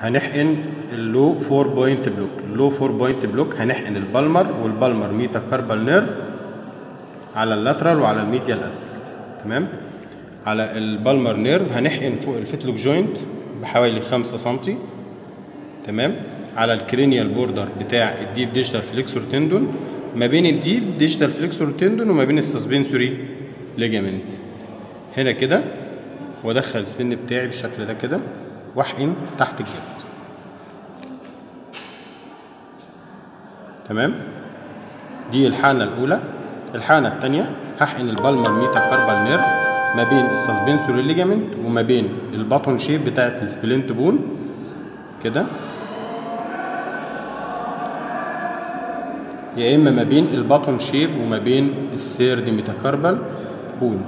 هنحقن ال low 4 point block. ال low 4 point block هنحقن ال palmar وال palmar metacarpal nerve على ال lateral وعلى ال medial aspect. تمام؟ على ال palmar nerve هنحقن فوق ال fetlock joint بحوالي 5 سم تمام؟ على ال cranial border بتاع ال deep digital flexor tendon ما بين ال deep digital flexor tendon وما بين ال suspensory ligament هنا كده وأدخل السن بتاعي بالشكل ده كده. واحقن تحت الجلد. تمام؟ دي الحقنه الأولى. الحقنه الثانية هحقن ال palmar metacarpal nerve ما بين ال suspensory ligament وما بين ال button shape بتاعت ال splint bone. كده؟ يا إما ما بين ال button shape وما بين ال third metacarpal bone.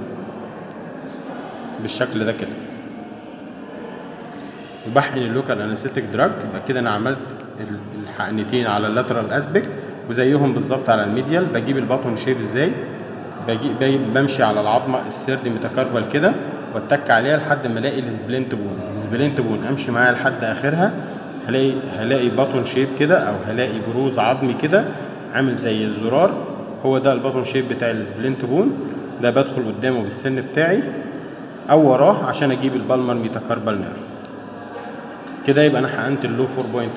بالشكل ده كده. وبحقن ال local anesthetic drug. يبقى كده أنا عملت الحقنتين على ال lateral aspect وزيهم بالظبط على ال medial. بجيب ال button shape إزاي؟ بمشي على العظمة ال third metacarpal كده واتك عليها لحد ما ألاقي ال splint bone. ال splint bone أمشي معاها لحد آخرها هلاقي هلاقي button shape كده أو هلاقي بروز عظمي كده عامل زي الزرار. هو ده ال button shape بتاع ال splint bone. ده بدخل قدامه بالسن بتاعي أو وراه عشان أجيب ال palmar metacarpal nerve. كده يبقى أنا حقنت ال low 4 point.